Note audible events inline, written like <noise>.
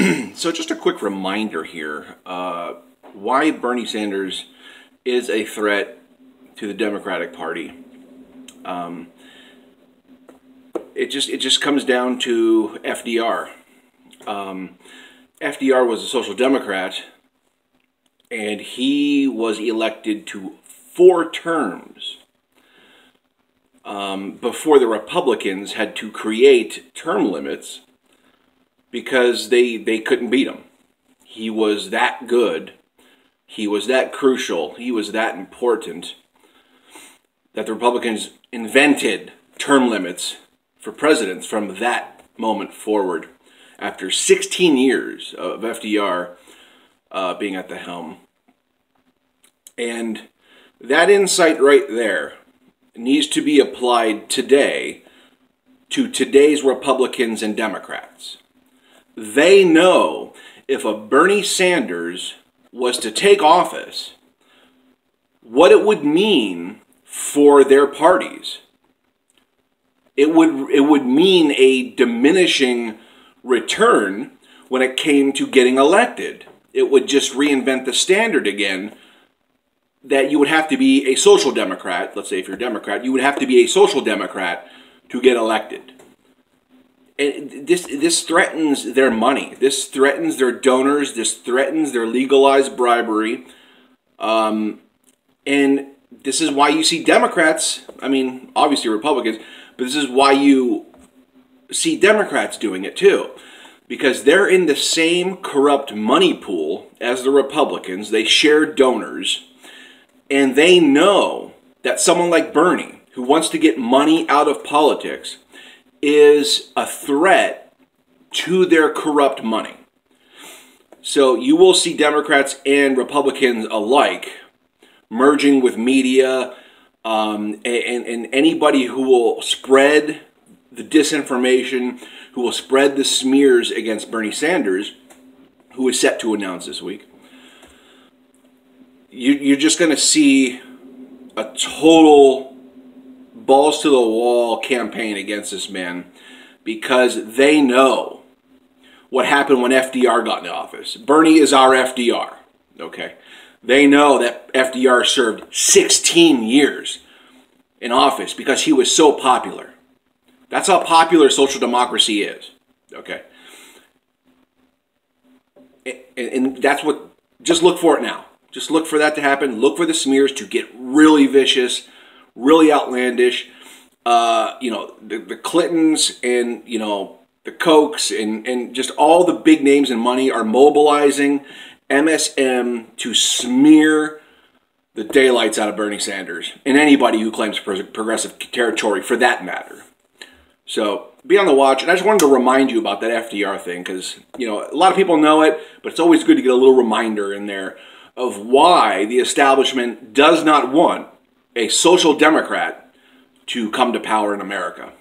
<clears throat> so just a quick reminder here uh, why Bernie Sanders is a threat to the Democratic Party. Um, it just it just comes down to FDR. Um, FDR was a social democrat, and he was elected to four terms um, before the Republicans had to create term limits because they they couldn't beat him. He was that good. He was that crucial. He was that important that the Republicans invented term limits for presidents from that moment forward. After 16 years of FDR uh, being at the helm, and that insight right there needs to be applied today to today's Republicans and Democrats. They know if a Bernie Sanders was to take office, what it would mean for their parties. It would, it would mean a diminishing return when it came to getting elected. It would just reinvent the standard again that you would have to be a social democrat, let's say if you're a Democrat, you would have to be a social democrat to get elected. And this this threatens their money. This threatens their donors. This threatens their legalized bribery. Um, and this is why you see Democrats. I mean, obviously Republicans, but this is why you see Democrats doing it too, because they're in the same corrupt money pool as the Republicans. They share donors and they know that someone like Bernie, who wants to get money out of politics, is a threat to their corrupt money. So you will see Democrats and Republicans alike merging with media um, and, and anybody who will spread the disinformation, who will spread the smears against Bernie Sanders, who is set to announce this week you, you're just going to see a total balls to the wall campaign against this man because they know what happened when FDR got into office. Bernie is our FDR, okay? They know that FDR served 16 years in office because he was so popular. That's how popular social democracy is, okay? And, and that's what, just look for it now. Just look for that to happen. Look for the smears to get really vicious, really outlandish. Uh, you know, the, the Clintons and, you know, the Kochs and, and just all the big names and money are mobilizing MSM to smear the daylights out of Bernie Sanders and anybody who claims progressive territory for that matter. So be on the watch. And I just wanted to remind you about that FDR thing because, you know, a lot of people know it, but it's always good to get a little reminder in there of why the establishment does not want a social democrat to come to power in America.